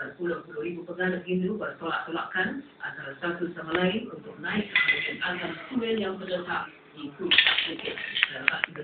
berpuluh-puluh ribu perkara Hindu bertolak-tolakan antara satu sama lain untuk naik ke atas kuil yang terletak di Kuala Bukit